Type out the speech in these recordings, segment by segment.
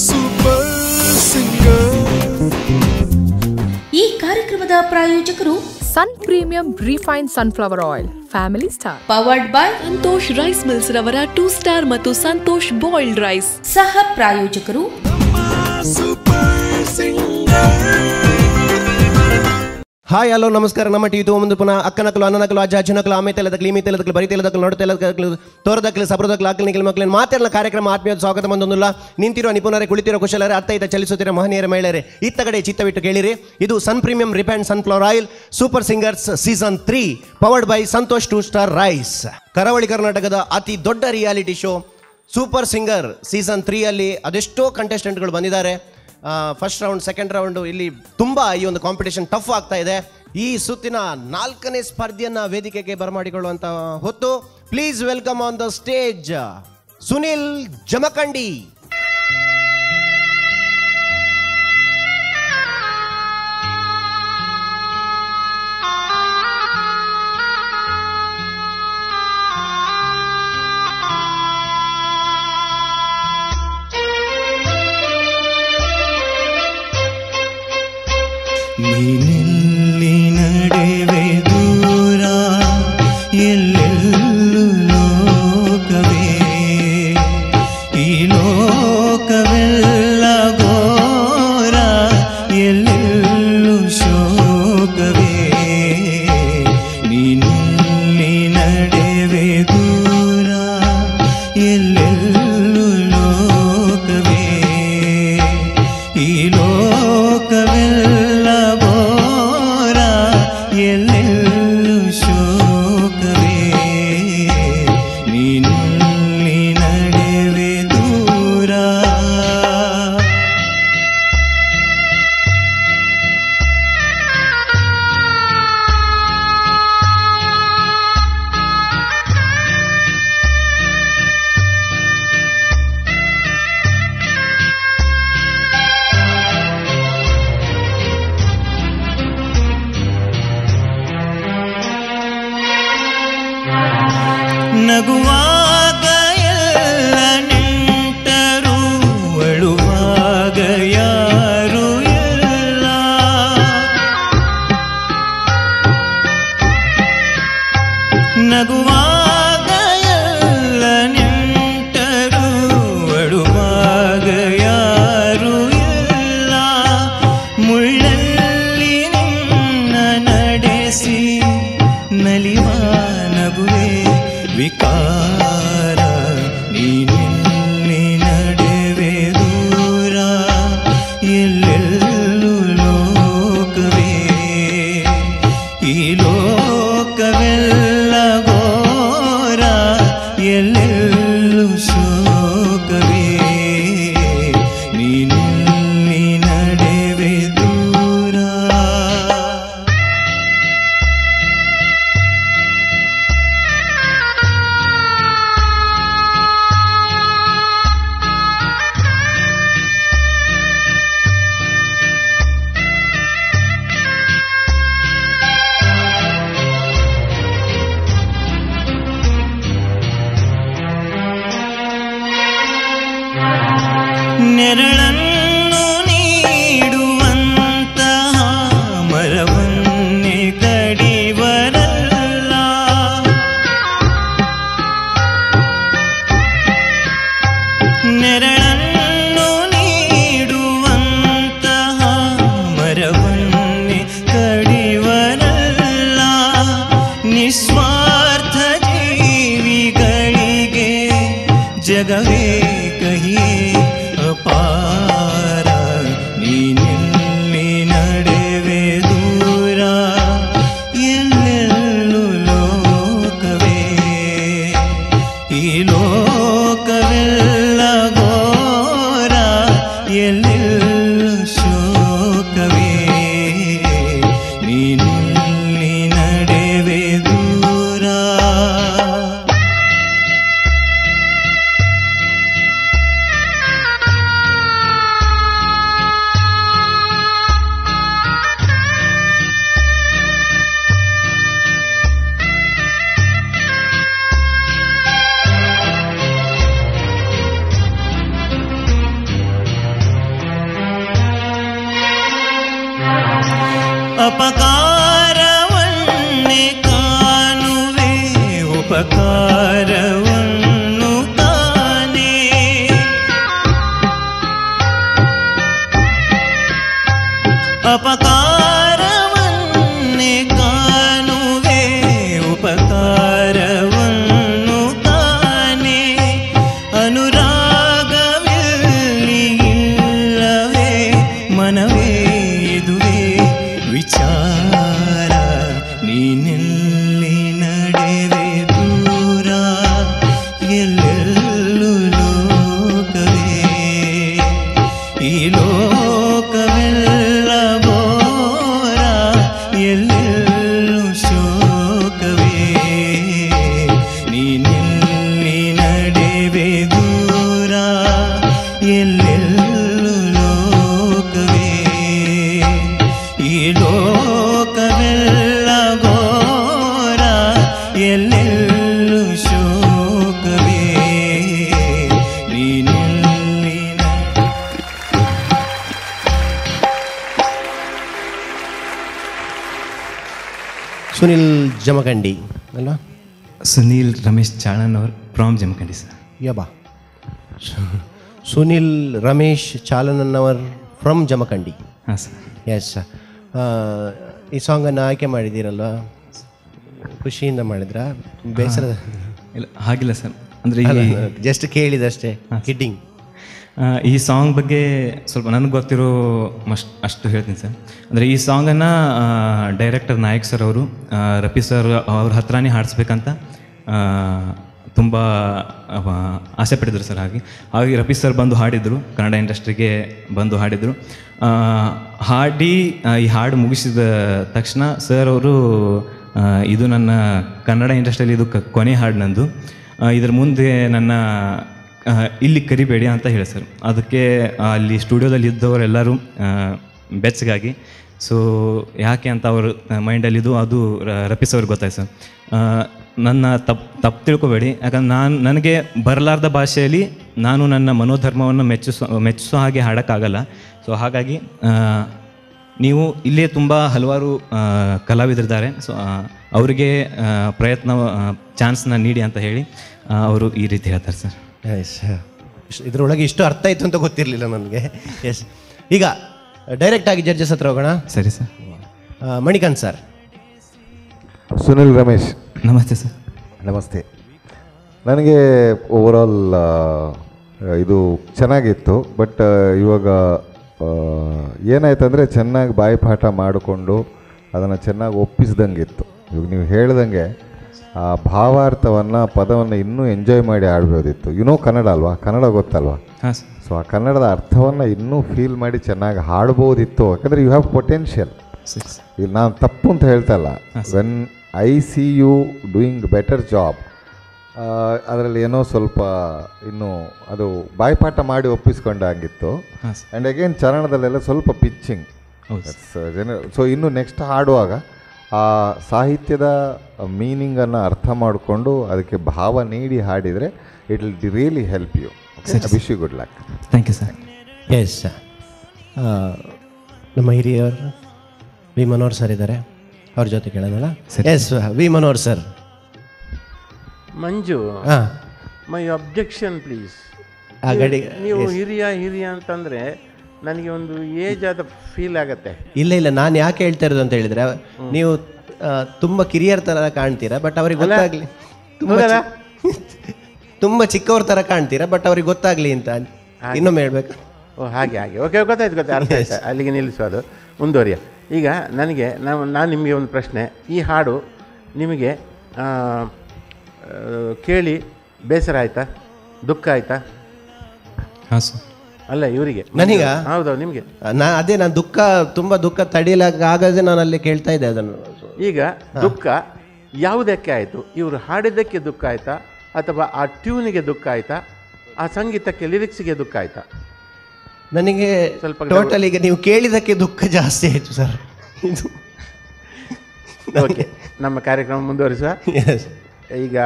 Super singer ಈ ಕಾರ್ಯಕ್ರಮದ ಪ್ರಾಯೋಜಕರು Sun Premium refine sunflower oil family star powered by Santosh rice mills ರವರ two star ಮತ್ತು Santosh boiled rice ಸಹ ಪ್ರಾಯೋಜಕರು ಸೂಪರ್ ಸಿಂಗರ್ ಹಾಯ್, ಹಲೋ, ನಮಸ್ಕಾರ. ನಮ್ಮ ಟಿವಿ ಒಂದು ಪುನಃ ಅಕ್ಕನಕಲು ಅನ್ನನಕಲು ಅಜ್ಜ ಅಜ್ಜನಕಲು ಆಮೆ ತೆಲದಕಲು ಈಮೆ ತೆಲದಕ್ಕೆ ಬರಿ ತೆಲದಕ್ಕೆ ನೋಡ ತೆಲದಕ್ಕೆ ತೋರದಕ್ಕೆ ಸಬರದಕ್ಕೆ ಆಕಲು ನಿಖಲು ಮಕ್ಕಳು ಕಾರ್ಯಕ್ರಮ ಆತ್ಮೀಯ ಸ್ವಾಗತ ಬಂದೊಂದಿಲ್ಲ. ನಿಂತಿರುವ ನಿಪುಣರೇ ಕುಳಿತಿರೋ ಕುಶಲರೇ, ಅತ್ತ, ಇತ್ತ ಚಲಿಸುತ್ತಿರೋ ಮಹನೀಯರ, ಮಹಿಳೆಯರೇ, ಇತ್ತ ಕಡೆ ಚಿತ್ತವಿಟ್ಟು ಕೇಳಿರಿ. ಇದು Sun Premium Sun sunflower oil, super singers season three, powered by Santosh two star rice. ಕರಾವಳಿ ಕರ್ನಾಟಕದ ಅತಿ ದೊಡ್ಡ reality show, super singer season ತ್ರೀಯಲ್ಲಿ ಅದೆಷ್ಟೋ ಕಂಟೆಸ್ಟೆಂಟ್ಗಳು ಬಂದಿದ್ದಾರೆ. ಫಸ್ಟ್ ರೌಂಡ್ ಸೆಕೆಂಡ್ ರೌಂಡ್ ಇಲ್ಲಿ ತುಂಬ ಈ ಒಂದು ಕಾಂಪಿಟೇಷನ್ ಟಫ್ ಆಗ್ತಾ ಇದೆ. ಈ ಸುತ್ತಿನ ನಾಲ್ಕನೇ ಸ್ಪರ್ಧೆಯನ್ನು ವೇದಿಕೆಗೆ ಬರಮಾಡಿಕೊಳ್ಳುವಂಥ ಹೊತ್ತು please welcome on the stage Sunil Jamkhandi. ಎಲ್ಲೆಲ್ಲೂ ಶೋಕವೇ? ನೀನೆಲ್ಲಿ ನ- ಸುನಿಲ್ ಜಮಖಂಡಿ ಅಲ್ವಾ? ಸುನೀಲ್ ರಮೇಶ್ ಚಾಣನ್ ಅವರು ಫ್ರಾಮ್ ಜಮಖಂಡಿ ಸರ್. ಯಬಾ ಸುನಿಲ್ ರಮೇಶ್ ಚಾಲನನ್ನವರ್ ಫ್ರಮ್ ಜಮಖಂಡಿ. ಹಾಂ ಸರ್. ಎಸ್ ಈ ಸಾಂಗನ್ನು ಆಯ್ಕೆ ಮಾಡಿದ್ದೀರಲ್ವಾ? ಖುಷಿಯಿಂದ ಮಾಡಿದ್ರ? ಬೇಸರ ಇಲ್ಲ ಹಾಗಿಲ್ಲ ಸರ್. ಅಂದರೆ ಈ ಜಸ್ಟ್ ಕೇಳಿದಷ್ಟೇ ಕಿಡ್ಡಿಂಗ್ ಈ ಸಾಂಗ್ ಬಗ್ಗೆ ಸ್ವಲ್ಪ ನನಗೆ ಗೊತ್ತಿರೋ ಮಸ್ಟ್ ಅಷ್ಟು ಹೇಳ್ತೀನಿ ಸರ್. ಅಂದರೆ ಈ ಸಾಂಗನ್ನು ಡೈರೆಕ್ಟರ್ ನಾಯಕ್ ಸರ್ ಅವರು ರಪಿ ರಫಿ ಸರ್ ಅವ್ರ ಹತ್ರನೇ ಹಾಡಿಸ್ಬೇಕಂತ ತುಂಬ ಆಸೆ ಪಟ್ಟಿದ್ರು ಸರ್ ಹಾಗೆ. ಹಾಗೆ ರಫಿ ಸರ್ ಬಂದು ಹಾಡಿದರು ಕನ್ನಡ ಇಂಡಸ್ಟ್ರಿಗೆ ಬಂದು ಹಾಡಿದರು. ಹಾಡಿ ಈ ಹಾಡು ಮುಗಿಸಿದ ತಕ್ಷಣ ಸರ್ ಅವರು ಇದು ನನ್ನ ಕನ್ನಡ ಇಂಡಸ್ಟ್ರಿಯಲ್ಲಿ ಇದು ಕೊನೆ ಹಾಡು ನಂದು. ಇದರ ಮುಂದೆ ನನ್ನ ಇಲ್ಲಿ ಕರಿಬೇಡಿ ಅಂತ ಹೇಳಿ ಸರ್. ಅದಕ್ಕೆ ಅಲ್ಲಿ ಸ್ಟುಡಿಯೋದಲ್ಲಿ ಇದ್ದವರೆಲ್ಲರೂ ಬೆಚ್ಚಗಾಗಿ. ಸೊ ಯಾಕೆ ಅಂತ ಅವರು ಮೈಂಡಲ್ಲಿದ್ದು ಅದು ರ- ರಫೀಸ್ ಅವ್ರಿಗೆ ಗೊತ್ತಾಯ್ತು ಸರ್. ನನ್ನ ತಪ್ಪು ತಪ್ಪು ತಿಳ್ಕೊಬೇಡಿ. ಯಾಕಂದ್ರೆ ನಾನು, ನನಗೆ ಬರಲಾರ್ದ ಭಾಷೆಯಲ್ಲಿ ನಾನು ನನ್ನ ಮನೋಧರ್ಮವನ್ನು ಮೆಚ್ಚಿಸೋ ಮೆಚ್ಚಿಸೋ ಹಾಗೆ ಹಾಡೋಕ್ಕಾಗಲ್ಲ. ಸೊ ಹಾಗಾಗಿ ನೀವು ಇಲ್ಲೇ ತುಂಬ ಹಲವಾರು ಕಲಾವಿದರಿದ್ದಾರೆ. ಸೊ ಅವರಿಗೆ ಪ್ರಯತ್ನ ಚಾನ್ಸ್ನ ನೀಡಿ ಅಂತ ಹೇಳಿ ಅವರು ಈ ರೀತಿ ಹೇಳ್ತಾರೆ ಸರ್. ಎಸ್ ಇದರೊಳಗೆ ಇಷ್ಟು ಅರ್ಥ ಆಯಿತು ಅಂತ ಗೊತ್ತಿರಲಿಲ್ಲ ನನಗೆ. ಎಸ್ ಈಗ ಡೈರೆಕ್ಟಾಗಿ ಜಡ್ಜಸ್ ಹತ್ರ ಹೋಗೋಣ. ಸರಿ ಸರ್. ಮಣಿಕಾಂತ್ ಸರ್ ಸುನಿಲ್ ರಮೇಶ್. ನಮಸ್ತೆ ಸರ್. ನಮಸ್ತೆ. ನನಗೆ ಓವರಾಲ್ ಇದು ಚೆನ್ನಾಗಿತ್ತು ಬಟ್ ಇವಾಗ ಏನಾಯ್ತಂದರೆ ಚೆನ್ನಾಗಿ ಬಾಯಿಪಾಠ ಮಾಡಿಕೊಂಡು ಅದನ್ನು ಚೆನ್ನಾಗಿ ಒಪ್ಪಿಸ್ದಂಗಿತ್ತು. ಇವಾಗ ನೀವು ಹೇಳ್ದಂಗೆ ಆ ಭಾವಾರ್ಥವನ್ನು ಪದವನ್ನು ಇನ್ನೂ ಎಂಜಾಯ್ ಮಾಡಿ ಆಡ್ಬೋದಿತ್ತು. ಯುನೋ ಕನ್ನಡ ಅಲ್ವಾ? ಕನ್ನಡ ಗೊತ್ತಲ್ವಾ? ಸೊ ಆ ಕನ್ನಡದ ಅರ್ಥವನ್ನು ಇನ್ನೂ ಫೀಲ್ ಮಾಡಿ ಚೆನ್ನಾಗಿ ಹಾಡ್ಬೋದಿತ್ತು. ಯಾಕಂದರೆ ಯು ಹ್ಯಾವ್ ಪೊಟೆನ್ಷಿಯಲ್ ಇಲ್ಲಿ ನಾನು ತಪ್ಪು ಅಂತ ಹೇಳ್ತಾ ಇಲ್ಲ. When I see you doing better job ಅದರಲ್ಲಿ ಏನೋ ಸ್ವಲ್ಪ ಇನ್ನು ಅದು ಬಾಯ್ಪಾಠ ಮಾಡಿ ಒಪ್ಪಿಸ್ಕೊಂಡಂಗಿತ್ತು. ಆ್ಯಂಡ್ ಅಗೇನ್ ಚರಣದಲ್ಲೆಲ್ಲ ಸ್ವಲ್ಪ ಪಿಚ್ಚಿಂಗ್ ಜನ ಸೊ ಇನ್ನು ನೆಕ್ಸ್ಟ್ ಹಾಡುವಾಗ ಆ ಸಾಹಿತ್ಯದ ಮೀನಿಂಗನ್ನು ಅರ್ಥ ಮಾಡಿಕೊಂಡು ಅದಕ್ಕೆ ಭಾವ ನೀಡಿ ಹಾಡಿದರೆ it will really help you wish you good luck thank you sir yes sir ನಮ್ಮ ಹಿರಿಯವರು ವಿ ಮನೋಹರ್ ಸರ್ ಇದ್ದಾರೆ. ಅವ್ರ ಜೊತೆ ಕೇಳೋದಲ್ಲ? S V Manohar sir Manju my objection please. ಆ ಗಡಿ ನೀವು ಹಿರಿಯ ಹಿರಿಯ ಅಂತಂದ್ರೆ ನನಗೆ ಒಂದು ಏಜ್ ಆದ ಫೀಲ್ ಆಗುತ್ತೆ. ಇಲ್ಲ ಇಲ್ಲ ನಾನು ಯಾಕೆ ಹೇಳ್ತಾ ಇರೋದು ಅಂತ ಹೇಳಿದ್ರೆ ನೀವು ತುಂಬ ಕಿರಿಯರ ತರ ಕಾಣ್ತೀರಾ ಬಟ್ ಅವ್ರಿಗೆ ಗೊತ್ತಾಗ್ಲಿ. ತುಂಬಾ? ತುಂಬಾ ಚಿಕ್ಕವ್ರ ತರ ಕಾಣ್ತೀರಾ ಬಟ್ ಅವ್ರಿಗೆ ಗೊತ್ತಾಗ್ಲಿ ಅಂತ. ಇನ್ನೊಮ್ಮೆ ಹೇಳ್ಬೇಕು? ಓ ಹಾಗೆ ಹಾಗೆ. ಓಕೆ ಗೊತ್ತಾಯ್ತು ಗೊತ್ತಾಯ್ತು ಅರ್ಥ ಅಲ್ಲಿಗೆ ನಿಲ್ಲಿಸೋದು ಮುಂದುವರಿಯ. ಈಗ ನನಗೆ ನಾವು ನಾನು ನಿಮಗೆ ಒಂದು ಪ್ರಶ್ನೆ. ಈ ಹಾಡು ನಿಮಗೆ ಕೇಳಿ ಬೇಸರ ಆಯ್ತಾ? ದುಃಖ ಆಯ್ತಾ? ಹಾಂ ಸರ್. ಅಲ್ಲ ಇವರಿಗೆ. ನನಗ? ಹೌದು ನಿಮಗೆ. ನಾ ಅದೇ ನಾನು ದುಃಖ ತುಂಬ ದುಃಖ ತಡೀಲಾಗದೆ ನಾನು ಅಲ್ಲಿ ಕೇಳ್ತಾ ಇದ್ದೆ ಅದನ್ನು. ಈಗ ದುಃಖ ಯಾವುದಕ್ಕೆ ಆಯಿತು? ಇವರು ಹಾಡಿದ್ದಕ್ಕೆ ದುಃಖ ಆಯ್ತಾ? ಅಥವಾ ಆ ಟ್ಯೂನಿಗೆ ದುಃಖ ಆಯ್ತಾ? ಆ ಸಂಗೀತಕ್ಕೆ ಲಿರಿಕ್ಸ್ಗೆ ದುಃಖ ಆಯ್ತಾ? ನನಗೆ ಸ್ವಲ್ಪ ಟೋಟಲ್ ಈಗ ನೀವು ಕೇಳಿದಕ್ಕೆ ದುಃಖ ಜಾಸ್ತಿ ಆಯಿತು ಸರ್. ಇದು ಓಕೆ ನಮ್ಮ ಕಾರ್ಯಕ್ರಮ ಮುಂದುವರಿಸುವ. ಈಗ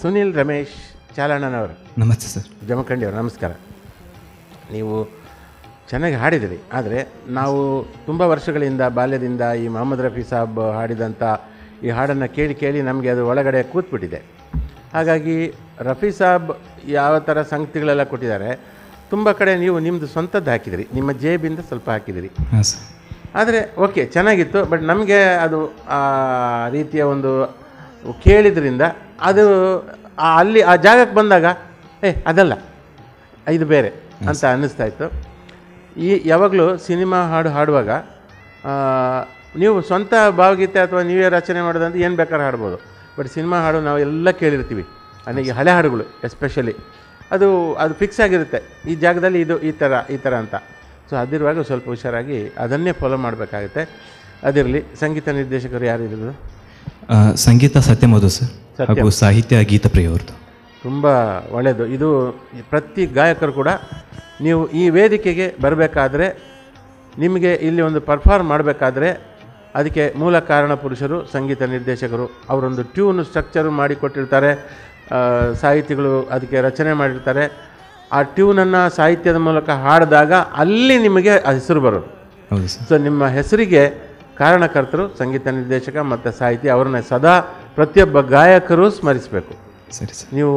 ಸುನಿಲ್ ರಮೇಶ್ ಚಾಲಣ್ಣನವರು ನಮಸ್ತೆ ಸರ್. ಜಮಖಂಡಿ ಅವರು ನಮಸ್ಕಾರ. ನೀವು ಚೆನ್ನಾಗಿ ಹಾಡಿದಿರಿ ಆದರೆ ನಾವು ತುಂಬ ವರ್ಷಗಳಿಂದ ಬಾಲ್ಯದಿಂದ ಈ ಮೊಹಮ್ಮದ್ ರಫಿ ಸಾಬ್ ಹಾಡಿದಂಥ ಈ ಹಾಡನ್ನು ಕೇಳಿ ಕೇಳಿ ನಮಗೆ ಅದು ಒಳಗಡೆ ಕೂತ್ಬಿಟ್ಟಿದೆ. ಹಾಗಾಗಿ ರಫಿ ಸಾಬ್ ಯಾವ ಥರ ಸಂಗತಿಗಳೆಲ್ಲ ಕೊಟ್ಟಿದ್ದಾರೆ ತುಂಬ ಕಡೆ ನೀವು ನಿಮ್ಮದು ಸ್ವಂತದ್ದು ಹಾಕಿದಿರಿ ನಿಮ್ಮ ಜೇಬಿಂದ ಸ್ವಲ್ಪ ಹಾಕಿದಿರಿ. ಆದರೆ ಓಕೆ ಚೆನ್ನಾಗಿತ್ತು ಬಟ್ ನಮಗೆ ಅದು ಆ ರೀತಿಯ ಒಂದು ಕೇಳಿದ್ರಿಂದ ಅದು ಅಲ್ಲಿ ಆ ಜಾಗಕ್ಕೆ ಬಂದಾಗ, ಏ, ಅದಲ್ಲ, ಇದು ಬೇರೆ ಅಂತ ಅನ್ನಿಸ್ತಾ ಇತ್ತು. ಈ ಯಾವಾಗಲೂ ಸಿನಿಮಾ ಹಾಡು ಹಾಡುವಾಗ ನೀವು ಸ್ವಂತ ಭಾವಗೀತೆ ಅಥವಾ ನೀವೇ ರಚನೆ ಮಾಡೋದಂತ ಏನು ಬೇಕಾದ್ರೂ ಹಾಡ್ಬೋದು. ಬಟ್ ಸಿನಿಮಾ ಹಾಡು ನಾವು ಎಲ್ಲ ಕೇಳಿರ್ತೀವಿ. ಅಂದರೆ ಹಳೆ ಹಾಡುಗಳು ಎಸ್ಪೆಷಲಿ ಅದು ಅದು ಫಿಕ್ಸ್ ಆಗಿರುತ್ತೆ. ಈ ಜಾಗದಲ್ಲಿ ಇದು ಈ ಥರ ಈ ಥರ ಅಂತ. ಸೊ ಅದಿರುವಾಗ ಸ್ವಲ್ಪ ಹುಷಾರಾಗಿ ಅದನ್ನೇ ಫಾಲೋ ಮಾಡಬೇಕಾಗುತ್ತೆ. ಅದಿರಲಿ, ಸಂಗೀತ ನಿರ್ದೇಶಕರು ಯಾರಿದ್ರು ಸಂಗೀತ ಸತ್ಯಮಧು ಸರ್. ಹಾಗೂ ಸಾಹಿತ್ಯ ಗೀತ ಪ್ರಿಯವ್ರದ್ದು. ತುಂಬ ಒಳ್ಳೆಯದು. ಇದು ಪ್ರತಿ ಗಾಯಕರು ಕೂಡ ನೀವು ಈ ವೇದಿಕೆಗೆ ಬರಬೇಕಾದ್ರೆ ನಿಮಗೆ ಇಲ್ಲಿ ಒಂದು ಪರ್ಫಾರ್ಮ್ ಮಾಡಬೇಕಾದ್ರೆ ಅದಕ್ಕೆ ಮೂಲ ಕಾರಣ ಪುರುಷರು ಸಂಗೀತ ನಿರ್ದೇಶಕರು ಅವರೊಂದು ಟ್ಯೂನ್ ಸ್ಟ್ರಕ್ಚರು ಮಾಡಿಕೊಟ್ಟಿರ್ತಾರೆ. ಸಾಹಿತಿಗಳು ಅದಕ್ಕೆ ರಚನೆ ಮಾಡಿರ್ತಾರೆ. ಆ ಟ್ಯೂನನ್ನು ಸಾಹಿತ್ಯದ ಮೂಲಕ ಹಾಡಿದಾಗ ಅಲ್ಲಿ ನಿಮಗೆ ಹೆಸರು ಬರೋದು. ಸೊ ನಿಮ್ಮ ಹೆಸರಿಗೆ ಕಾರಣಕರ್ತರು ಸಂಗೀತ ನಿರ್ದೇಶಕ ಮತ್ತು ಸಾಹಿತಿ ಅವರನ್ನ ಸದಾ ಪ್ರತಿಯೊಬ್ಬ ಗಾಯಕರು ಸ್ಮರಿಸಬೇಕು. ಸರಿ ಸರ್. ನೀವು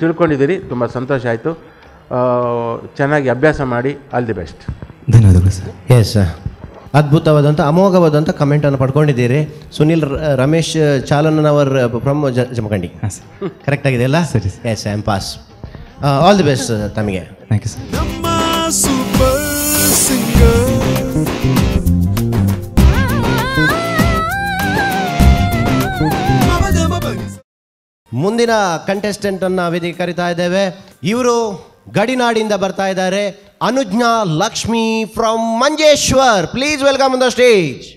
ತಿಳ್ಕೊಂಡಿದ್ದೀರಿ ತುಂಬ ಸಂತೋಷ ಆಯಿತು. ಚೆನ್ನಾಗಿ ಅಭ್ಯಾಸ ಮಾಡಿ ಆಲ್ ದಿ ಬೆಸ್ಟ್. ಧನ್ಯವಾದಗಳು ಸರ್. ಎಸ್ ಅದ್ಭುತವಾದಂಥ ಅಮೋಘವಾದಂಥ ಕಮೆಂಟನ್ನು ಪಡ್ಕೊಂಡಿದ್ದೀರಿ. Sunil Ramesh Chalanavar from Jamkhandi. Sir. Correct ಆಗಿದೆ ಅಲ್ಲ? ಸರಿ, yes I am pass all the best ತಮಗೆ. ಥ್ಯಾಂಕ್ ಯು ಸರ್ ಮುಂದಿನ ಕಂಟೆಸ್ಟೆಂಟ್ ಅನ್ನ ವೇದಿಕೆ ಕರಿತಾ ಇದ್ದೇವೆ. ಇವರು ಗಡಿನಾಡಿಂದ ಬರ್ತಾ ಇದ್ದಾರೆ. Anujna Lakshmi from Manjeshwar. Please welcome the stage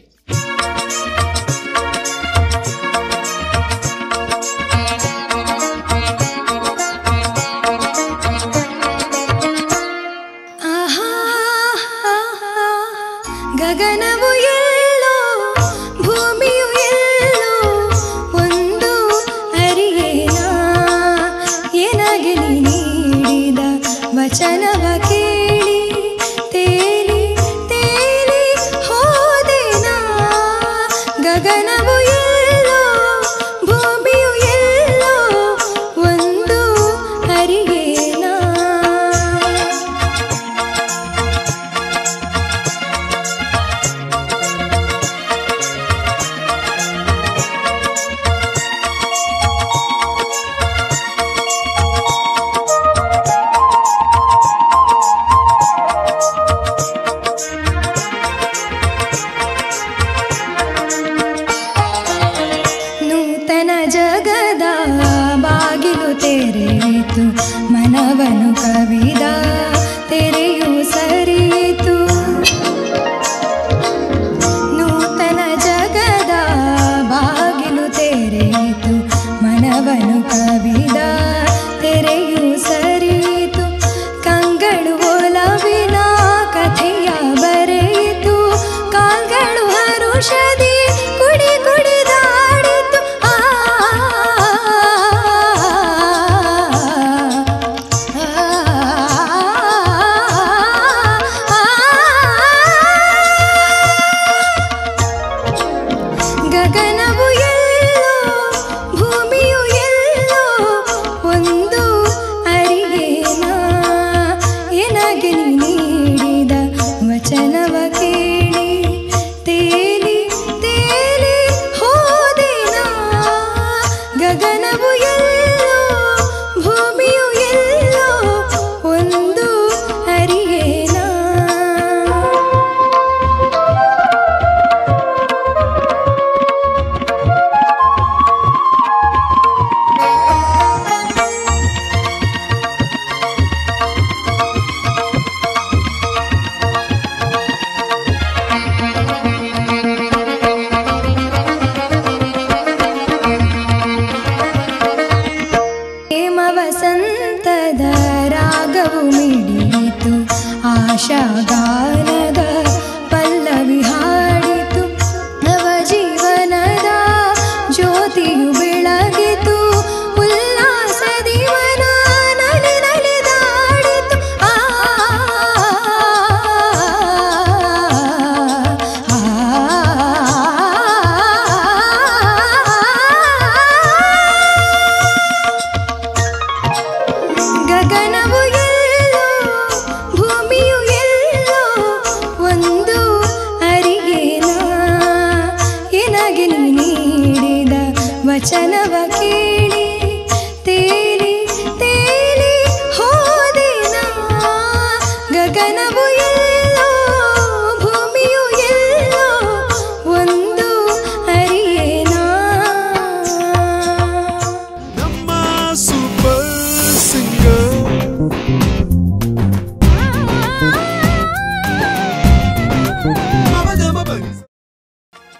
ಗಗನವು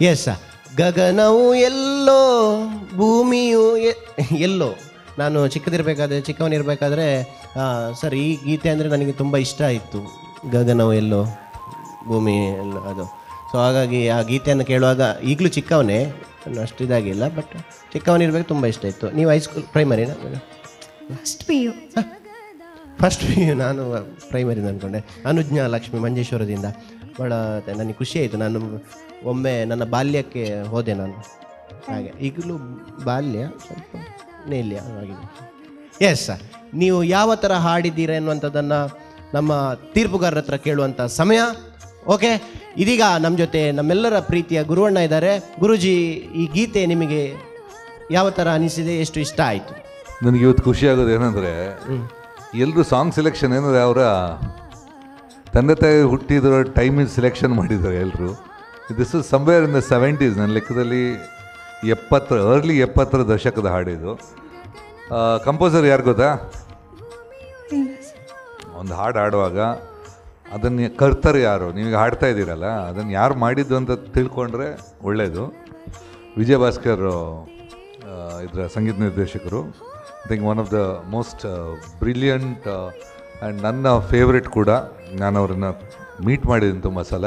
S ಗಗನವು ಎಲ್ಲೋ ಭೂಮಿಯು ಎಲ್ಲೋ. ನಾನು ಚಿಕ್ಕದಿರಬೇಕಾದ್ರೆ ಚಿಕ್ಕವನಿರಬೇಕಾದ್ರೆ ಸರ್ ಈ ಗೀತೆ ಅಂದರೆ ನನಗೆ ತುಂಬ ಇಷ್ಟ ಆಯಿತು. ಗಗನವು ಎಲ್ಲೋ ಭೂಮಿ ಎಲ್ಲೋ ಅದು. ಸೊ ಹಾಗಾಗಿ ಆ ಗೀತೆಯನ್ನು ಕೇಳುವಾಗ ಈಗಲೂ ಚಿಕ್ಕವನೇ ನಾನು ಅಷ್ಟು ಇದಾಗಿಲ್ಲ ಬಟ್ ಚಿಕ್ಕವನಿರ್ಬೇಕು ತುಂಬ ಇಷ್ಟ ಇತ್ತು ನೀವು high school ಪ್ರೈಮರಿನ first P U first P U ನಾನು ಪ್ರೈಮರಿ ಅಂದ್ಕೊಂಡೆ ಅನುಜ್ಞಾ ಲಕ್ಷ್ಮಿ ಮಂಜೇಶ್ವರದಿಂದ. ಭಾಳ ನನಗೆ ಖುಷಿ ಆಯಿತು. ನಾನು ಒಮ್ಮೆ ನನ್ನ ಬಾಲ್ಯಕ್ಕೆ ಹೋದೆ ನಾನು. ಹಾಗೆ ಈಗಲೂ ಬಾಲ್ಯ ಸ್ವಲ್ಪ ನೇಲ್ಯ ಆಗಿದೆ ಎಸ್ ಸರ್ ನೀವು ಯಾವ ಥರ ಹಾಡಿದ್ದೀರಾ ಎನ್ನುವಂಥದ್ದನ್ನು ನಮ್ಮ ತೀರ್ಪುಗಾರರ ಹತ್ರ ಕೇಳುವಂಥ ಸಮಯ. ಓಕೆ ಇದೀಗ ನಮ್ಮ ಜೊತೆ ನಮ್ಮೆಲ್ಲರ ಪ್ರೀತಿಯ ಗುರುವಣ್ಣ ಇದ್ದಾರೆ. ಗುರುಜಿ ಈ ಗೀತೆ ನಿಮಗೆ ಯಾವ ಥರ ಅನಿಸಿದೆ ಎಷ್ಟು ಇಷ್ಟ ಆಯಿತು? ನನಗೆ ಇವತ್ತು ಖುಷಿ ಆಗೋದು ಏನಂದರೆ ಎಲ್ಲರೂ ಸಾಂಗ್ ಸೆಲೆಕ್ಷನ್ ಏನಂದರೆ ಅವರ ತಂದೆ ತಾಯಿ ಹುಟ್ಟಿದ್ರ ಟೈಮಿಗೆ ಸೆಲೆಕ್ಷನ್ ಮಾಡಿದ್ದಾರೆ ಎಲ್ಲರೂ this is somewhere in the seventies ನನ್ನ ಲೆಕ್ಕದಲ್ಲಿ ಎಪ್ಪತ್ತರ ಅರ್ಲಿ ಎಪ್ಪತ್ತರ ದಶಕದ ಹಾಡಿದು. ಕಂಪೋಸರ್ ಯಾರು ಗೊತ್ತಾ? ಒಂದು ಹಾಡು ಹಾಡುವಾಗ ಅದನ್ನು ಕರ್ತಾರೆ ಯಾರು? ನಿಮಗೆ ಹಾಡ್ತಾ ಇದ್ದೀರಲ್ಲ, ಅದನ್ನು ಯಾರು ಮಾಡಿದ್ದು ಅಂತ ತಿಳ್ಕೊಂಡ್ರೆ ಒಳ್ಳೆಯದು ವಿಜಯ ಭಾಸ್ಕರ್ ಇದರ ಸಂಗೀತ ನಿರ್ದೇಶಕರು. I think one of the most brilliant and ನನ್ನ ಫೇವ್ರೆಟ್ ಕೂಡ ನಾನು ಅವ್ರನ್ನ ಮೀಟ್ ಮಾಡಿದ್ದೀನಿ ತುಂಬ ಸಲ.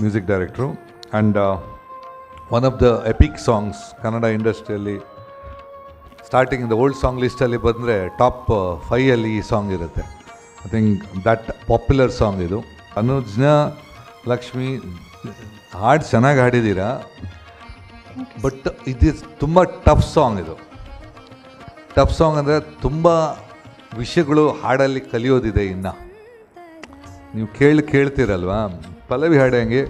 Music director and one of the epic songs Kannada ಇಂಡಸ್ಟ್ರಿಯಲ್ಲಿ ಸ್ಟಾರ್ಟಿಂಗ್ ದ ಓಲ್ಡ್ ಸಾಂಗ್ ಲಿಸ್ಟಲ್ಲಿ ಬಂದರೆ ಟಾಪ್ ಫೈಯಲ್ಲಿ ಈ ಸಾಂಗ್ ಇರುತ್ತೆ. I think that popular song ಇದು. ಅನುಜ್ನ, ಲಕ್ಷ್ಮಿ, ಹಾಡು ಚೆನ್ನಾಗಿ ಹಾಡಿದ್ದೀರಾ ಬಟ್ ಇದು ತುಂಬ ಟಫ್ ಸಾಂಗ್ ಇದು. ಟಫ್ ಸಾಂಗ್ ಅಂದರೆ ತುಂಬ ವಿಷಯಗಳು ಹಾಡಲ್ಲಿ ಕಲಿಯೋದಿದೆ ಇನ್ನು. ನೀವು ಕೇಳಿ ಕೇಳ್ತೀರಲ್ವಾ? ಪಲ್ಲವಿ ಹಾಡು ಹೆಂಗೆ?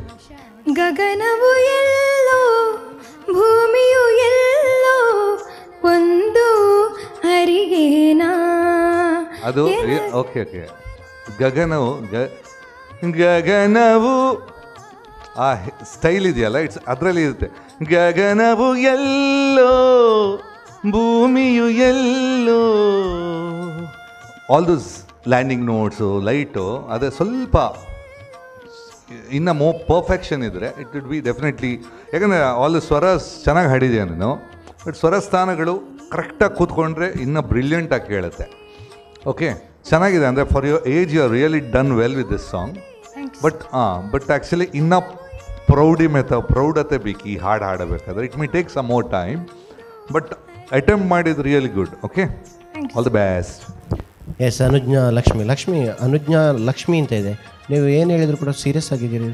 ಗಗನವು ಎಲ್ಲೋ ಭೂಮಿಯು ಎಲ್ಲೋ ಒಂದು ಅರಿಗೇನಾ ಅದು ಓಕೆ ಓಕೆ ಗಗನವು ಗಗನವು ಆ ಸ್ಟೈಲ್ ಇದೆಯಲ್ಲ ಇಟ್ಸ್ ಅದರಲ್ಲಿ ಇರುತ್ತೆ. ಗಗನವು ಎಲ್ಲೋ ಭೂಮಿಯು ಎಲ್ಲೋ. All those landing notes light ಅದೇ ಸ್ವಲ್ಪ ಇನ್ನು ಮೋ ಪರ್ಫೆಕ್ಷನ್ ಇದ್ದರೆ ಇಟ್ ವಿಡ್ ಬಿ ಡೆಫಿನೆಟ್ಲಿ ಯಾಕಂದರೆ ಆಲ್ ಸ್ವರ ಚೆನ್ನಾಗಿ ಹಾಡಿದ್ಯಾ ನೀನು ಬಟ್ ಸ್ವರ ಸ್ಥಾನಗಳು ಕರೆಕ್ಟಾಗಿ ಕೂತ್ಕೊಂಡ್ರೆ ಇನ್ನೂ ಬ್ರಿಲಿಯಂಟಾಗಿ ಕೇಳುತ್ತೆ. ಓಕೆ ಚೆನ್ನಾಗಿದೆ ಅಂದರೆ for your age you are really done well with this song but ಹಾಂ ಬಟ್ ಆ್ಯಕ್ಚುಲಿ ಇನ್ನೂ ಪ್ರೌಡಿಮೆತ ಪ್ರೌಢತೆ ಬೇಕು ಈ ಹಾಡು ಹಾಡಬೇಕಾದ್ರೆ. It may take some more time but attempt ಮಾಡಿದ್ದು really good okay all the best yes Anujna Lakshmi Lakshmi Anujna Lakshmi ಅಂತ ಇದೆ. ನೀವು ಏನು ಹೇಳಿದ್ರು ಕೂಡ ಸೀರಿಯಸ್ ಆಗಿದ್ದೀರಿ?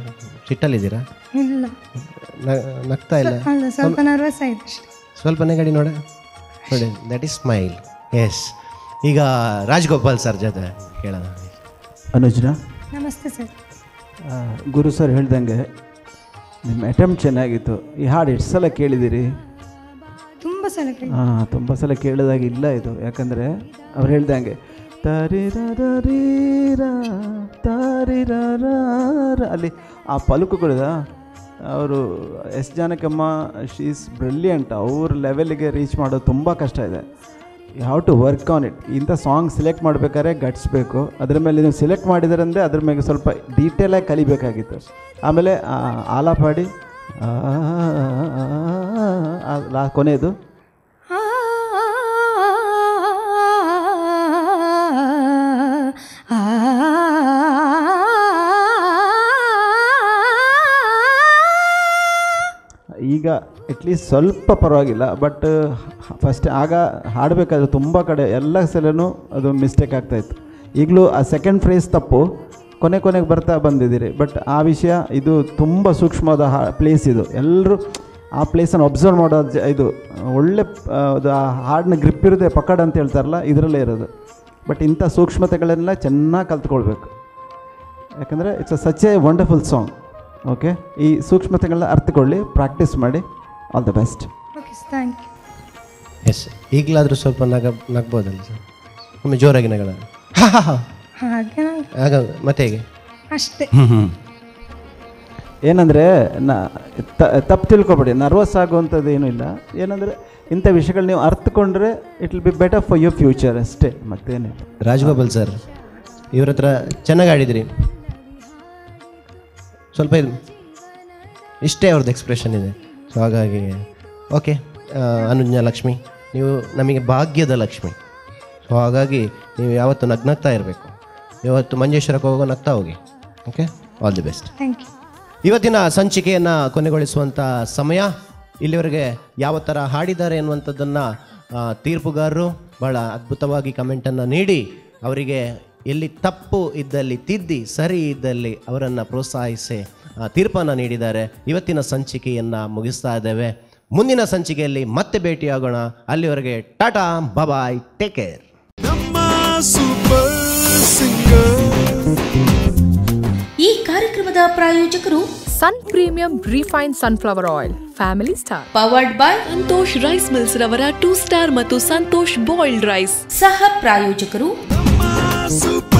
ಸಿಟ್ಟಲ್ಲಿದ್ದೀರಾ? ಇಲ್ಲ. ನಗ್ತಾ ಇಲ್ಲ? ಅಲ್ಲ ಸ್ವಲ್ಪ ನರ್ವಸ್ ಆಯ್ತು ಅಷ್ಟೇ ಸ್ವಲ್ಪ ನೆಗಡಿ ನೋಡ. ನೋಡಿ ದಟ್ ಈಸ್ ಸ್ಮೈಲ್ ಎಸ್ ಈಗ ರಾಜ್ಗೋಪಾಲ್ ಸರ್ ಜೊತೆ ಕೇಳೋಣ. ಅನುಜ್ನ. ನಮಸ್ತೆ ಸರ್. ಗುರು ಸರ್ ಹೇಳ್ದಂಗೆ ನಿಮ್ಮ ಅಟೆಂಪ್ಟ್ ಚೆನ್ನಾಗಿತ್ತು. ಈ ಹಾಡು ಎಷ್ಟು ಸಲ ಕೇಳಿದ್ದೀರಿ ತುಂಬ ಸಲ ಹಾಂ ತುಂಬ ಸಲ ಕೇಳಿದಾಗ ಇಲ್ಲ ಇದು. ಯಾಕಂದರೆ ಅವ್ರು ಹೇಳ್ದಂಗೆ ತರಿರರೀರ ತಾರಿರರ ಅಲ್ಲಿ ಆ ಪಲುಕುಗಳ ಅವರು ಎಸ್ ಜಾನಕಮ್ಮ ಶೀಸ್ ಬ್ರಿಲಿಯಂಟ್ ಅವ್ರ ಲೆವೆಲ್ಗೆ ರೀಚ್ ಮಾಡೋದು ತುಂಬ ಕಷ್ಟ ಇದೆ have to work on it ಇಂಥ ಸಾಂಗ್ ಸೆಲೆಕ್ಟ್ ಮಾಡಬೇಕಾದ್ರೆ ಗಟ್ಸ್ಬೇಕು ಅದ್ರ ಮೇಲೆ ನೀವು ಸೆಲೆಕ್ಟ್ ಮಾಡಿದಾರಂದರೆ ಅದ್ರ ಮೇಲೆ ಸ್ವಲ್ಪ ಡೀಟೇಲಾಗಿ ಕಲಿಬೇಕಾಗಿತ್ತು ಆಮೇಲೆ ಆಲಾಪಾಡಿ ಕೊನೆಯದು ಈಗ ಅಟ್ಲೀಸ್ಟ್ ಸ್ವಲ್ಪ ಪರವಾಗಿಲ್ಲ ಬಟ್ ಫಸ್ಟ್ ಆಗ ಹಾಡಬೇಕಾದ್ರೆ ತುಂಬ ಕಡೆ ಎಲ್ಲ ಸಲನೂ ಅದು ಮಿಸ್ಟೇಕ್ ಆಗ್ತಾಯಿತ್ತು ಈಗಲೂ ಆ ಸೆಕೆಂಡ್ ಫ್ರೇಸ್ ತಪ್ಪು, ಕೊನೆ ಕೊನೆಗೆ ಬರ್ತಾ ಬಂದಿದ್ದೀರಿ ಬಟ್ ಆ ವಿಷಯ ಇದು ತುಂಬ ಸೂಕ್ಷ್ಮವಾದ ಹಾ ಪ್ಲೇಸ್ ಇದು. ಎಲ್ಲರೂ ಆ ಪ್ಲೇಸನ್ನು ಒಬ್ಸರ್ವ್ ಮಾಡೋದು ಜ- ಇದು, ಒಳ್ಳೆ ಅದು ಆ ಹಾಡಿನ ಗ್ರಿಪ್ ಇರೋದೇ ಪಕಡ್ ಅಂತ ಹೇಳ್ತಾರಲ್ಲ, ಇದರಲ್ಲೇ ಇರೋದು. ಬಟ್ ಇಂಥ ಸೂಕ್ಷ್ಮತೆಗಳೆಲ್ಲ ಚೆನ್ನಾಗಿ ಕಲ್ತ್ಕೊಳ್ಬೇಕು. ಯಾಕಂದರೆ it's a such a wonderful song okay ಈ ಸೂಕ್ಷ್ಮತೆಗಳನ್ನ ಅರ್ಥಕೊಳ್ಳಿ ಪ್ರಾಕ್ಟೀಸ್ ಮಾಡಿ. All the best okay thank you yes ಈಗಲಾದರೂ ಸ್ವಲ್ಪ ನಗ ನಗ್ಬೋದಲ್ಲ ಸರ್ ಒಮ್ಮೆ ಜೋರಾಗಿ ನಗಳ ಹಾಗೆ ಆಗ ಮತ್ತೆ ಹೇಗೆ? ಅಷ್ಟೇ. ಏನಂದರೆ ನಾ ತಪ್ಪು ತಿಳ್ಕೊಬೇಡಿ. ನರ್ವಸ್ ಆಗುವಂಥದ್ದು ಏನೂ ಇಲ್ಲ. ಏನಂದರೆ ಇಂಥ ವಿಷಯಗಳು ನೀವು ಅರ್ಥಕೊಂಡ್ರೆ it will be better for your future ಅಷ್ಟೇ. ಮತ್ತೇನೆ ರಾಜಗೋಪಾಲ್ ಸರ್ ಇವ್ರ ಹತ್ರ ಚೆನ್ನಾಗಿ ಆಡಿದ್ರಿ. ಸ್ವಲ್ಪ ಇದು. ಇಷ್ಟೇ ಅವ್ರದ್ದು ಎಕ್ಸ್ಪ್ರೆಷನ್ ಇದೆ. ಸೊ ಹಾಗಾಗಿ ಓಕೆ ಅನುಜ್ಞಾ ಲಕ್ಷ್ಮಿ ನೀವು ನಮಗೆ ಭಾಗ್ಯದ ಲಕ್ಷ್ಮಿ. ಸೊ ಹಾಗಾಗಿ ನೀವು ಯಾವತ್ತು ನಗ್ನಗ್ತಾ ಇರಬೇಕು. ಇವತ್ತು ಮಂಜೇಶ್ವರಕ್ಕೆ ಹೋಗೋ ನಗ್ತಾ ಹೋಗಿ. Okay all the best thank you ಇವತ್ತಿನ ಸಂಚಿಕೆಯನ್ನು ಕೊನೆಗೊಳಿಸುವಂಥ ಸಮಯ ಇಲ್ಲಿವರೆಗೆ ಯಾವ ಥರ ಹಾಡಿದ್ದಾರೆ ಎನ್ನುವಂಥದ್ದನ್ನು ತೀರ್ಪುಗಾರರು ಬಹಳ ಅದ್ಭುತವಾಗಿ ಕಮೆಂಟನ್ನು ನೀಡಿ ಅವರಿಗೆ ಎಲ್ಲಿ ತಪ್ಪು ಇದ್ದಲ್ಲಿ ತಿದ್ದಿ ಸರಿ ಇದ್ದಲ್ಲಿ ಅವರನ್ನು ಪ್ರೋತ್ಸಾಹಿಸಿ ತೀರ್ಪನ್ನು ನೀಡಿದ್ದಾರೆ. ಇವತ್ತಿನ ಸಂಚಿಕೆಯನ್ನು ಮುಗಿಸ್ತಾ ಇದ್ದೇವೆ. ಮುಂದಿನ ಸಂಚಿಕೆಯಲ್ಲಿ ಮತ್ತೆ ಭೇಟಿಯಾಗೋಣ. ಅಲ್ಲಿವರೆಗೆ ta-ta bye bye take care. ನಮ್ಮ ಸೂಪರ್ ಸಿಂಗರ್. ಈ ಕಾರ್ಯಕ್ರಮದ ಪ್ರಾಯೋಜಕರು Sun Premium refine sunflower oil family star powered by Santosh rice mills ರವರ ಟೂ ಸ್ಟಾರ್ ಮತ್ತು ಸಂತೋಷ್ ಬಾಯ್ಲ್ಡ್ ರೈಸ್ ಸಹ ಪ್ರಾಯೋಜಕರು. ಸೂಪರ್